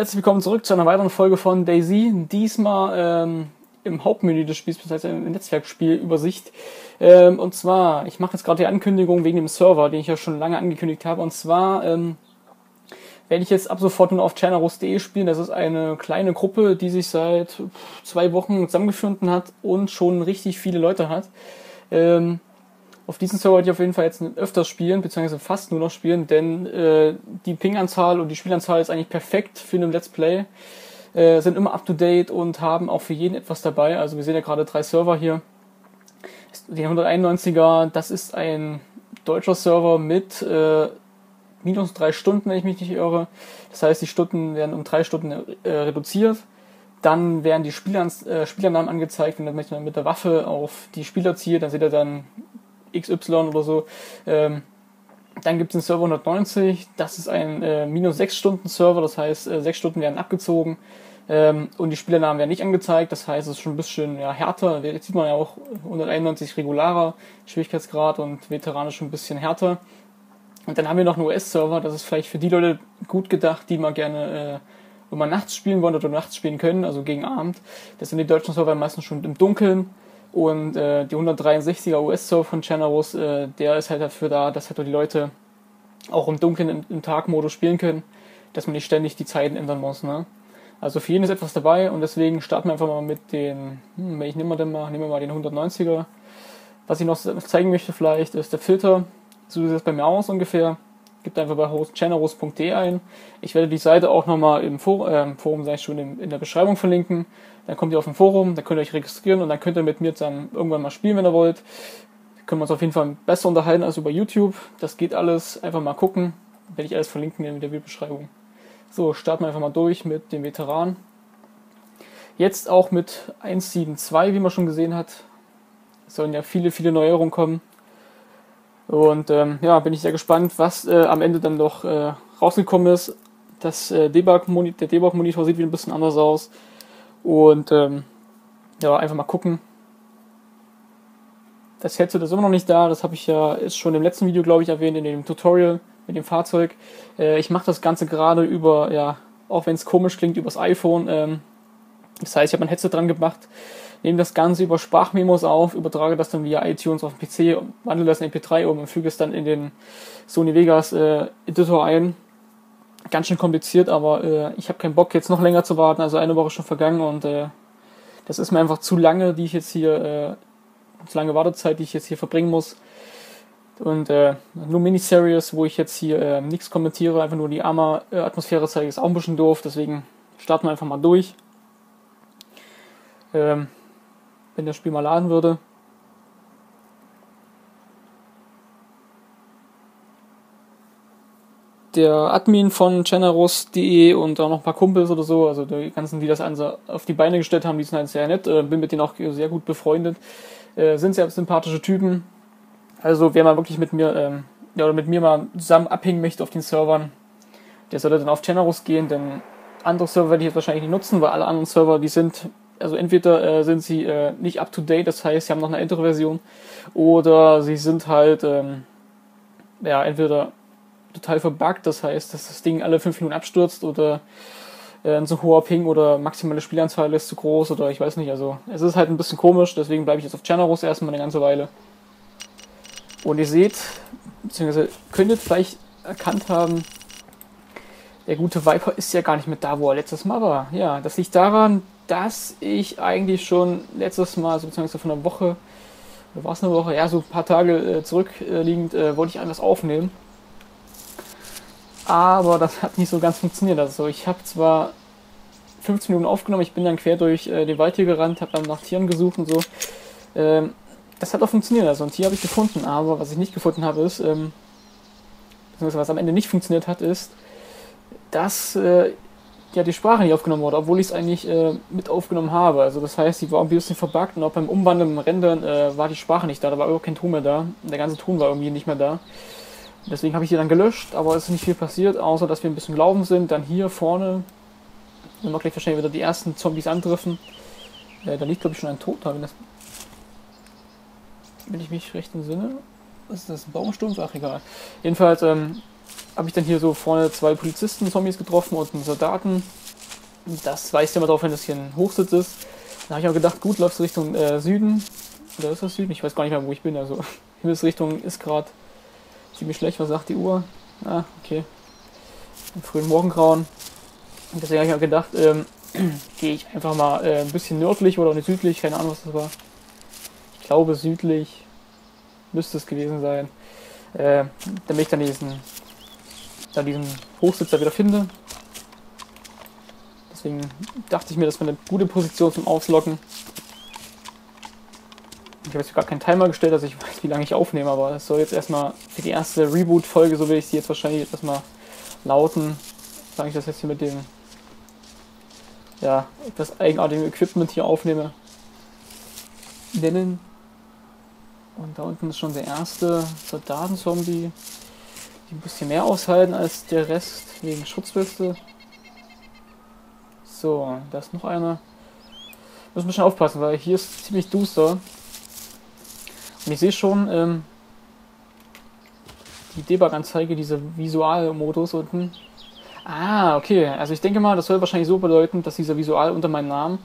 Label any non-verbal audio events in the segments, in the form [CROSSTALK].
Herzlich willkommen zurück zu einer weiteren Folge von Daisy. Diesmal ähm, im Hauptmenü des Spiels, heißt im Netzwerkspielübersicht. Ähm, und zwar, ich mache jetzt gerade die Ankündigung wegen dem Server, den ich ja schon lange angekündigt habe. Und zwar ähm, werde ich jetzt ab sofort nur auf channelros.de spielen. Das ist eine kleine Gruppe, die sich seit zwei Wochen zusammengefunden hat und schon richtig viele Leute hat. Ähm, auf diesem Server werde ich auf jeden Fall jetzt öfters spielen, beziehungsweise fast nur noch spielen, denn äh, die Ping-Anzahl und die Spielanzahl ist eigentlich perfekt für einen Let's Play. Äh, sind immer up to date und haben auch für jeden etwas dabei. Also wir sehen ja gerade drei Server hier. Den 191er, das ist ein deutscher Server mit äh, minus drei Stunden, wenn ich mich nicht irre. Das heißt, die Stunden werden um drei Stunden äh, reduziert. Dann werden die Spielers, äh, Spielernamen angezeigt, wenn man mit der Waffe auf die Spieler zieht, dann seht ihr dann XY oder so. Ähm, dann gibt es den Server 190, das ist ein äh, minus 6 Stunden Server, das heißt äh, 6 Stunden werden abgezogen ähm, und die Spielernamen werden nicht angezeigt, das heißt es ist schon ein bisschen ja, härter. Jetzt sieht man ja auch 191 regularer Schwierigkeitsgrad und veteranisch ein bisschen härter. Und dann haben wir noch einen US-Server, das ist vielleicht für die Leute gut gedacht, die mal gerne äh, wenn man nachts spielen wollen oder nachts spielen können, also gegen Abend. Das sind die deutschen Server meistens schon im Dunkeln und äh, die 163er US-Server von Generos, äh, der ist halt dafür da, dass halt die Leute auch im Dunkeln im, im Tagmodus spielen können, dass man nicht ständig die Zeiten ändern muss. Ne? Also für jeden ist etwas dabei und deswegen starten wir einfach mal mit den, hm, ich nehme den mal, nehmen wir mal den 190er. Was ich noch zeigen möchte vielleicht, ist der Filter. So sieht das bei mir aus ungefähr. Gibt einfach bei hostgeneros.de ein. Ich werde die Seite auch nochmal im Forum, äh, Forum sei ich schon, in, in der Beschreibung verlinken. Dann kommt ihr auf ein Forum, da könnt ihr euch registrieren und dann könnt ihr mit mir dann irgendwann mal spielen, wenn ihr wollt. Können wir uns auf jeden Fall besser unterhalten als über YouTube. Das geht alles. Einfach mal gucken. Werde ich alles verlinken in der Videobeschreibung. So, starten wir einfach mal durch mit dem Veteran. Jetzt auch mit 1.7.2, wie man schon gesehen hat. Es sollen ja viele, viele Neuerungen kommen. Und ähm, ja, bin ich sehr gespannt, was äh, am Ende dann doch äh, rausgekommen ist. Das, äh, Debug der Debug-Monitor sieht wieder ein bisschen anders aus. Und ähm, ja, einfach mal gucken. Das Headset ist immer noch nicht da, das habe ich ja ist schon im letzten Video, glaube ich, erwähnt, in dem Tutorial mit dem Fahrzeug. Äh, ich mache das Ganze gerade über, ja, auch wenn es komisch klingt, übers iPhone. Ähm, das heißt, ich habe ein Headset dran gemacht, nehme das Ganze über Sprachmemos auf, übertrage das dann via iTunes auf den PC, wandle das in MP3 um und füge es dann in den Sony Vegas äh, Editor ein ganz schön kompliziert, aber äh, ich habe keinen Bock jetzt noch länger zu warten. Also eine Woche schon vergangen und äh, das ist mir einfach zu lange, die ich jetzt hier, äh, zu lange Wartezeit, die ich jetzt hier verbringen muss. Und äh, nur Miniseries, wo ich jetzt hier äh, nichts kommentiere, einfach nur die arme äh, Atmosphäre zeige, ist auch ein bisschen doof. Deswegen starten wir einfach mal durch. Ähm, wenn das Spiel mal laden würde. der Admin von generos.de und auch noch ein paar Kumpels oder so, also die ganzen, die das auf die Beine gestellt haben, die sind halt sehr nett, äh, bin mit denen auch sehr gut befreundet, äh, sind sehr sympathische Typen. Also wer mal wirklich mit mir, ähm, ja, oder mit mir mal zusammen abhängen möchte auf den Servern, der sollte dann auf Generos gehen, denn andere Server werde ich jetzt wahrscheinlich nicht nutzen, weil alle anderen Server, die sind, also entweder äh, sind sie äh, nicht up to date, das heißt, sie haben noch eine ältere Version, oder sie sind halt, ähm, ja, entweder total verbuggt. Das heißt, dass das Ding alle fünf Minuten abstürzt oder äh, ein so hoher Ping oder maximale Spielanzahl ist zu groß oder ich weiß nicht. Also es ist halt ein bisschen komisch, deswegen bleibe ich jetzt auf Generos erstmal eine ganze Weile. Und ihr seht, beziehungsweise könntet vielleicht erkannt haben, der gute Viper ist ja gar nicht mit da, wo er letztes Mal war. Ja, das liegt daran, dass ich eigentlich schon letztes Mal, also beziehungsweise von einer Woche, oder war es eine Woche, ja, so ein paar Tage äh, zurückliegend, äh, wollte ich alles aufnehmen aber das hat nicht so ganz funktioniert. Also ich habe zwar 15 Minuten aufgenommen, ich bin dann quer durch äh, den Wald hier gerannt, habe dann nach Tieren gesucht und so. Ähm, das hat auch funktioniert. Also ein Tier habe ich gefunden, aber was ich nicht gefunden habe ist, ähm, beziehungsweise was am Ende nicht funktioniert hat, ist, dass ja die Sprache nicht aufgenommen wurde, obwohl ich es eigentlich äh, mit aufgenommen habe. Also das heißt, die war ein bisschen verbuggt und auch beim Umwandeln, beim Rendern äh, war die Sprache nicht da, da war überhaupt kein Ton mehr da. Der ganze Ton war irgendwie nicht mehr da. Deswegen habe ich die dann gelöscht, aber es ist nicht viel passiert, außer dass wir ein bisschen gelaufen sind. Dann hier vorne, wenn wir gleich wahrscheinlich wieder die ersten Zombies angriffen. Äh, da liegt, glaube ich, schon ein Toter, wenn das. Wenn ich mich recht entsinne. Was ist das? Ein Baumsturm? Ach, egal. Jedenfalls ähm, habe ich dann hier so vorne zwei Polizisten-Zombies getroffen und einen Soldaten. das weist ja mal darauf hin, dass hier ein Hochsitz ist. Da habe ich auch gedacht, gut, läufst du Richtung äh, Süden. Oder ist das Süden? Ich weiß gar nicht mehr, wo ich bin. Also [LAUGHS] Himmelsrichtung ist gerade ziemlich schlecht. Was sagt die Uhr? Ah, okay. Im frühen Morgengrauen. Und deswegen habe ich auch gedacht, ähm, [CLEARS THROAT] gehe ich einfach mal äh, ein bisschen nördlich oder nicht südlich, keine Ahnung, was das war. Ich glaube, südlich müsste es gewesen sein. Äh, damit ich dann diesen, dann diesen Hochsitzer wieder finde. Deswegen dachte ich mir, das wäre eine gute Position zum Auslocken. Ich habe jetzt gar keinen Timer gestellt, dass ich weiß, wie lange ich aufnehme, aber es soll jetzt erstmal für die erste Reboot-Folge, so will ich sie jetzt wahrscheinlich erstmal lauten, sage ich das jetzt hier mit dem ja, etwas eigenartigen Equipment hier aufnehme, nennen. Und da unten ist schon der erste Soldatenzombie, die ein bisschen mehr aushalten als der Rest wegen Schutzweste. So, da ist noch einer. Muss ein bisschen aufpassen, weil hier ist ziemlich duster. Und ich sehe schon ähm, die Debug-Anzeige, dieser Visualmodus unten. Ah, okay. Also ich denke mal, das soll wahrscheinlich so bedeuten, dass dieser Visual unter meinem Namen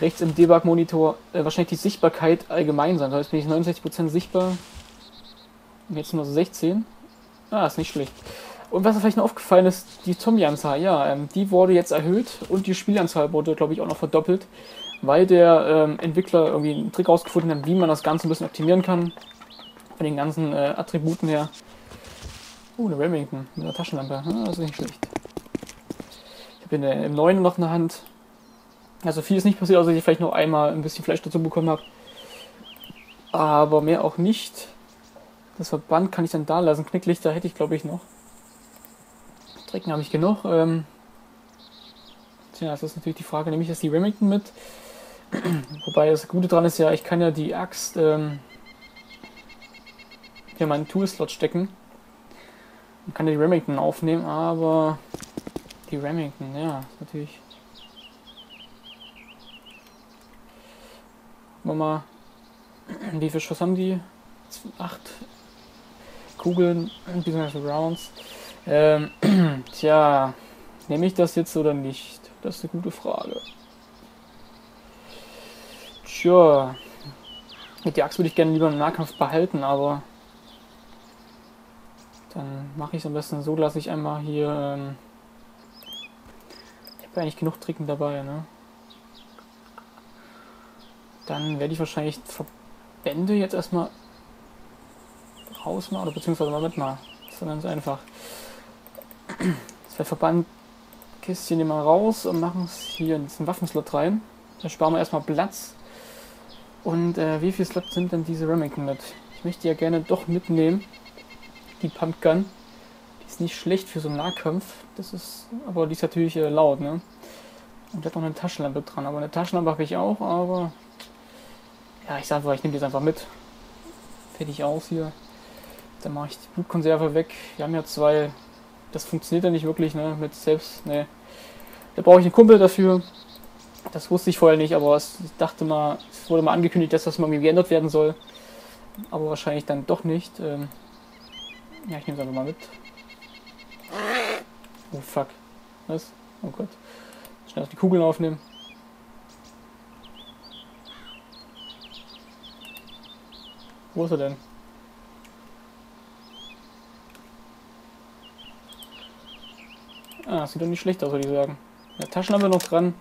rechts im Debug-Monitor äh, wahrscheinlich die Sichtbarkeit allgemein sein soll. Jetzt bin ich 69% sichtbar. Jetzt nur 16. Ah, ist nicht schlecht. Und was vielleicht noch aufgefallen ist, die Zombie-Anzahl, ja, ähm, die wurde jetzt erhöht und die Spielanzahl wurde, glaube ich, auch noch verdoppelt, weil der ähm, Entwickler irgendwie einen Trick rausgefunden hat, wie man das Ganze ein bisschen optimieren kann. Von den ganzen äh, Attributen her. Oh, eine Remington mit einer Taschenlampe. Ah, das ist nicht schlecht. Ich habe hier im neuen noch eine Hand. Also viel ist nicht passiert, außer dass ich vielleicht noch einmal ein bisschen Fleisch dazu bekommen habe. Aber mehr auch nicht. Das Verband kann ich dann da lassen. Knicklichter hätte ich, glaube ich, noch. Strecken habe ich genug. Ähm, tja, das ist natürlich die Frage, nehme ich jetzt die Remington mit? [CLEARS THROAT] Wobei das Gute daran ist ja, ich kann ja die Axt ähm, hier meinen Tool-Slot stecken. Und kann ja die Remington aufnehmen, aber die Remington, ja, natürlich. Mal, wie viel Schuss haben die? Acht Kugeln, bzw. Rounds. Ähm, [CLEARS THROAT] tja, nehme ich das jetzt oder nicht? Das ist eine gute Frage. Tja, die Axt würde ich gerne lieber im Nahkampf behalten, aber dann mache ich es am besten so, lasse ich einmal hier. Ähm, ich habe eigentlich genug Tricken dabei, ne? Dann werde ich wahrscheinlich Verbände jetzt erstmal rausmachen, oder beziehungsweise mal mitmachen. Das ist ganz einfach. Zwei Verbandkistchen nehmen wir raus und machen es hier in diesen Waffenslot rein. Da sparen wir erstmal Platz. Und äh, wie viele Slots sind denn diese Remington mit? Ich möchte ja gerne doch mitnehmen. Die Pumpgun. Die ist nicht schlecht für so einen Nahkampf. Das ist, aber die ist natürlich äh, laut, ne? Und da hat noch eine Taschenlampe dran. Aber eine Taschenlampe habe ich auch, aber. Ja, ich sag einfach, ich nehme die jetzt einfach mit. Fertig aus hier. Dann mache ich die Blutkonserve weg. Wir haben ja zwei das funktioniert ja nicht wirklich, ne, mit selbst, ne. Da brauche ich einen Kumpel dafür. Das wusste ich vorher nicht, aber ich dachte mal, es wurde mal angekündigt, dass das mal irgendwie geändert werden soll. Aber wahrscheinlich dann doch nicht. Ähm ja, ich nehme es einfach mal mit. Oh fuck. Was? Oh Gott. Schnell auf die Kugeln aufnehmen. Wo ist er denn? Ah, sieht doch nicht schlecht aus, würde ich sagen. Ja, Taschenlampe noch dran.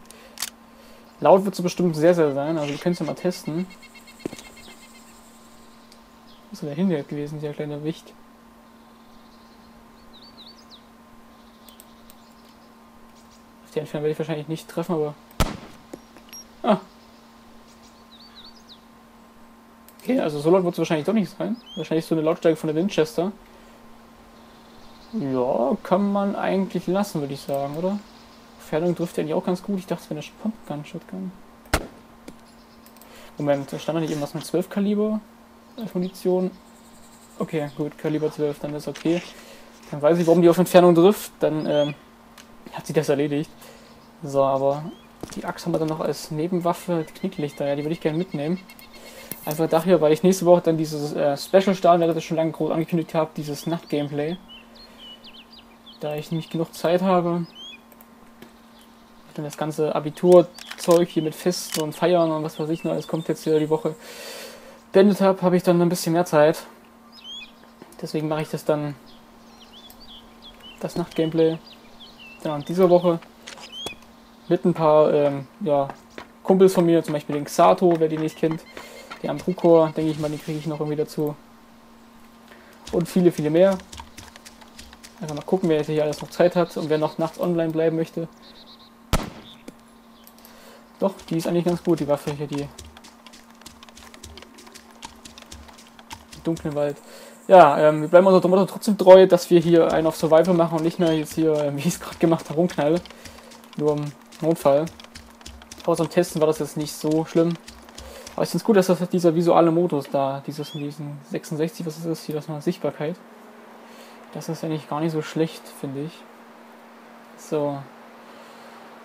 Laut wird es bestimmt sehr, sehr sein. Also, du kannst ja mal testen. Wo ist der hin gewesen, der kleine Wicht? Auf die Entfernung werde ich wahrscheinlich nicht treffen, aber. Ah. Okay, also so laut wird es wahrscheinlich doch nicht sein. Wahrscheinlich so eine Lautstärke von der Winchester. Ja, kann man eigentlich lassen, würde ich sagen, oder? Gefährdung trifft ja eigentlich auch ganz gut. Ich dachte, es wäre eine Pumpgun Shotgun. Moment, da stand da nicht irgendwas mit 12 Kaliber Munition? Okay, gut, Kaliber 12, dann ist okay. Dann weiß ich, warum die auf Entfernung trifft. Dann ähm, hat sich das erledigt. So, aber die Axt haben wir dann noch als Nebenwaffe, die Knicklichter, ja, die würde ich gerne mitnehmen. Einfach dafür, weil ich nächste Woche dann dieses äh, Special starten werde, das ich schon lange groß angekündigt habe, dieses Nacht-Gameplay. Da ich nicht genug Zeit habe. Dann das ganze Abiturzeug hier mit Festen und Feiern und was weiß ich noch, alles kommt jetzt wieder die Woche beendet habe, habe ich dann ein bisschen mehr Zeit. Deswegen mache ich das dann, das Nacht-Gameplay, dann in dieser Woche mit ein paar ähm, ja, Kumpels von mir, zum Beispiel den Xato, wer den nicht kennt, den Ambrukor, denke ich mal, den kriege ich noch irgendwie dazu. Und viele, viele mehr. Einfach mal gucken, wer jetzt hier alles noch Zeit hat und wer noch nachts online bleiben möchte. Doch, die ist eigentlich ganz gut, die Waffe hier, die dunklen Wald. Ja, ähm, wir bleiben unser Motto trotzdem treu, dass wir hier einen auf Survival machen und nicht mehr jetzt hier, äh, wie ich es gerade gemacht habe, rumknalle. Nur im Notfall. Aber zum Testen war das jetzt nicht so schlimm. Aber ich finde es gut, dass das dieser visuelle Modus da, dieses diesen 66, was ist das hier, das mal Sichtbarkeit. Das ist eigentlich gar nicht so schlecht, finde ich. So.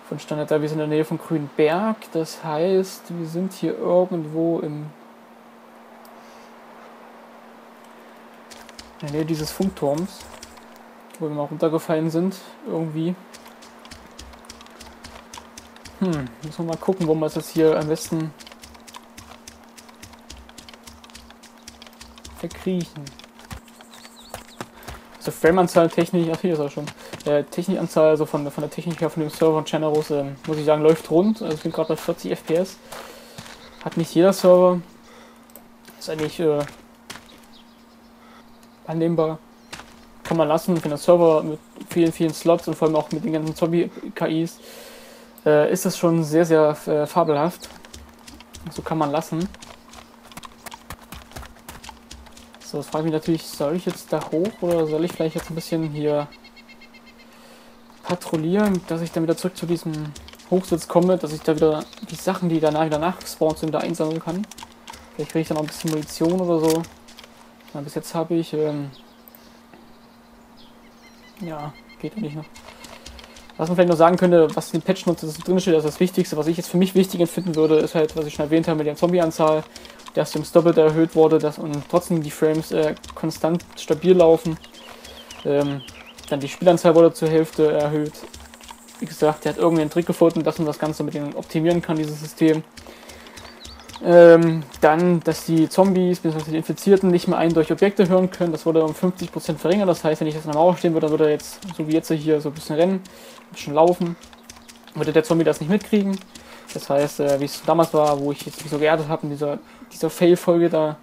Von Standard da, wir sind in der Nähe von Grünberg. Das heißt, wir sind hier irgendwo im in der Nähe dieses Funkturms, wo wir mal runtergefallen sind, irgendwie. Hm, müssen wir mal gucken, wo wir es jetzt hier am besten verkriechen. Also Frameanzahl technisch, ach hier ist er schon. Äh, Technikanzahl, also von, von der Technik her von dem Server und Generos, äh, muss ich sagen, läuft rund. Also ich bin gerade bei 40 FPS. Hat nicht jeder Server. Ist eigentlich äh, annehmbar. Kann man lassen für den Server mit vielen, vielen Slots und vor allem auch mit den ganzen Zombie-KIs äh, ist das schon sehr, sehr äh, fabelhaft. So kann man lassen. So, das frage ich mich natürlich, soll ich jetzt da hoch oder soll ich vielleicht jetzt ein bisschen hier patrouillieren, dass ich dann wieder zurück zu diesem Hochsitz komme, dass ich da wieder die Sachen, die danach wieder nachgespawnt sind, da einsammeln kann. Vielleicht kriege ich dann auch ein bisschen Munition oder so. Na, bis jetzt habe ich, ähm, ja, geht nicht noch. Was man vielleicht noch sagen könnte, was in den Patch Notes drin steht, also das Wichtigste, was ich jetzt für mich wichtig empfinden würde, ist halt, was ich schon erwähnt habe mit der Zombie-Anzahl, dass dem Doppelt erhöht wurde dass, und trotzdem die Frames äh, konstant stabil laufen. Ähm, dann die Spielanzahl wurde zur Hälfte erhöht. Wie gesagt, der hat irgendwie einen Trick gefunden, dass man das Ganze mit denen optimieren kann, dieses System. Ähm, dann, dass die Zombies bzw. die Infizierten nicht mehr einen durch Objekte hören können. Das wurde um 50% verringert. Das heißt, wenn ich jetzt in der Mauer stehen würde, dann würde er jetzt, so wie jetzt hier, so ein bisschen rennen, ein bisschen laufen. Würde der Zombie das nicht mitkriegen. Das heißt, äh, wie es damals war, wo ich jetzt mich so geerdet habe in dieser, dieser Fail-Folge da,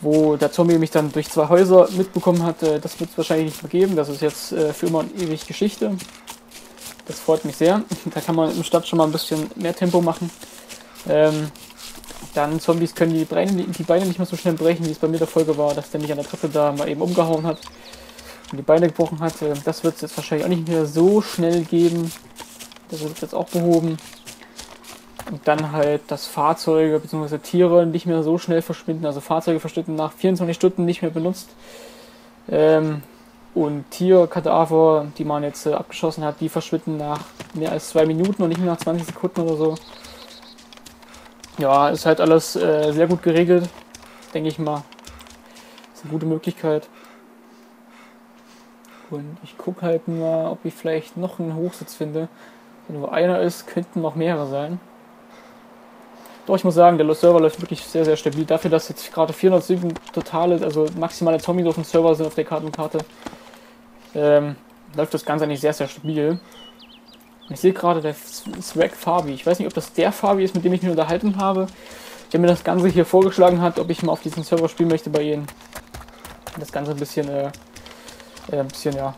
wo der Zombie mich dann durch zwei Häuser mitbekommen hat, äh, das wird es wahrscheinlich nicht mehr geben. Das ist jetzt äh, für immer und ewig Geschichte. Das freut mich sehr. [LAUGHS] Da kann man im Stadt schon mal ein bisschen mehr Tempo machen. Ähm, dann Zombies können die Beine, die Beine nicht mehr so schnell brechen, wie es bei mir der Folge war, dass der mich an der Treppe da mal eben umgehauen hat und die Beine gebrochen hat. Ähm, das wird es jetzt wahrscheinlich auch nicht mehr so schnell geben. Das wird jetzt auch behoben. Und dann halt, dass Fahrzeuge bzw. Tiere nicht mehr so schnell verschwinden. Also Fahrzeuge verschwinden nach 24 Stunden nicht mehr benutzt. Ähm, und Tierkadaver, die man jetzt äh, abgeschossen hat, die verschwinden nach mehr als zwei Minuten und nicht mehr nach 20 Sekunden oder so. Ja, ist halt alles äh, sehr gut geregelt, denke ich mal. Ist eine gute Möglichkeit. Und ich gucke halt mal, ob ich vielleicht noch einen Hochsitz finde. Wenn nur einer ist, könnten noch mehrere sein. Doch, ich muss sagen, der Server läuft wirklich sehr, sehr stabil. Dafür, dass jetzt gerade 407 totale, also maximale Zombies auf dem Server sind auf der Kartenkarte, ähm, läuft das Ganze eigentlich sehr, sehr stabil. Ich sehe gerade der Swag Fabi. Ich weiß nicht, ob das der Fabi ist, mit dem ich mich unterhalten habe, der mir das Ganze hier vorgeschlagen hat, ob ich mal auf diesem Server spielen möchte bei ihnen. Das Ganze ein bisschen, äh, äh, ein bisschen, ja,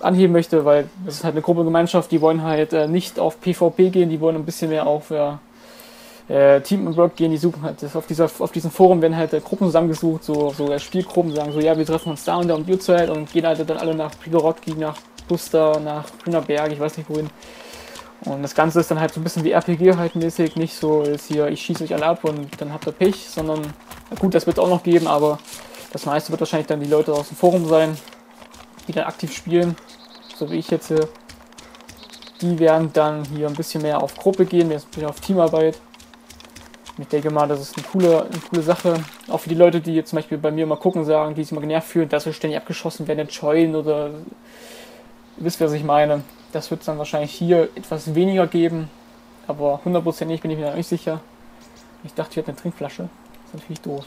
anheben möchte, weil das ist halt eine Gruppe Gemeinschaft, die wollen halt äh, nicht auf PvP gehen, die wollen ein bisschen mehr auf äh, Team und Work gehen, die suchen halt das auf dieser auf diesem Forum werden halt äh, Gruppen zusammengesucht, so so äh, Spielgruppen sagen so ja wir treffen uns da und da um die Uhrzeit und gehen halt dann alle nach Prigorod, nach Buster nach Grüner ich weiß nicht wohin. Und das Ganze ist dann halt so ein bisschen wie RPG halt mäßig, nicht so ist hier, ich schieße euch alle ab und dann habt ihr Pech, sondern gut, das wird es auch noch geben, aber das meiste wird wahrscheinlich dann die Leute aus dem Forum sein, die dann aktiv spielen, so wie ich jetzt hier. Die werden dann hier ein bisschen mehr auf Gruppe gehen, ein bisschen auf Teamarbeit. Ich denke mal, das ist eine coole, eine coole Sache. Auch für die Leute, die jetzt zum Beispiel bei mir mal gucken, sagen, die sich mal genervt fühlen, dass wir ständig abgeschossen werden, scheuen oder Ihr wisst, was ich meine. das wird es dann wahrscheinlich hier etwas weniger geben. Aber hundertprozentig bin ich mir da nicht sicher. Ich dachte, ich hätte eine Trinkflasche. Das ist natürlich doof.